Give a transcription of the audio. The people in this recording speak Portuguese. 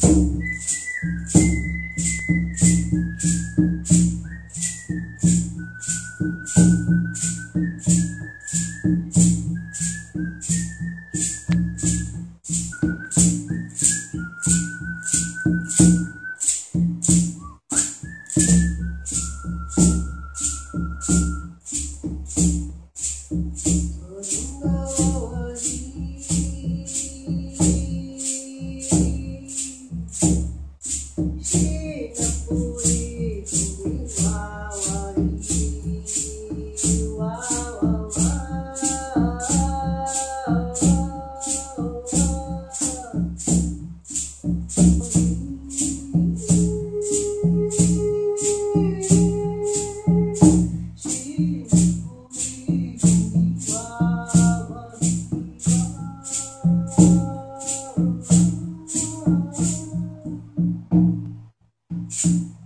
Thank aqui. Mm-hmm.